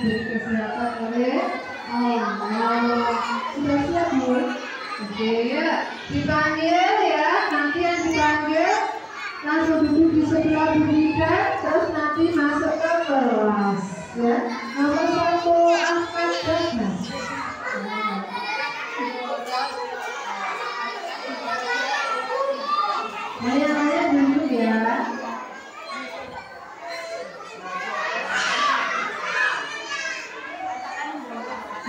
diberi kesehatan oleh Allah. Sudah siap Bu? Oke, dipanggil ya. Nanti yang dipanggil langsung duduk di sebelah bunyikan, terus nanti masuk ke kelas. Ya, nomor satu angkat badan. Ayo, ayo.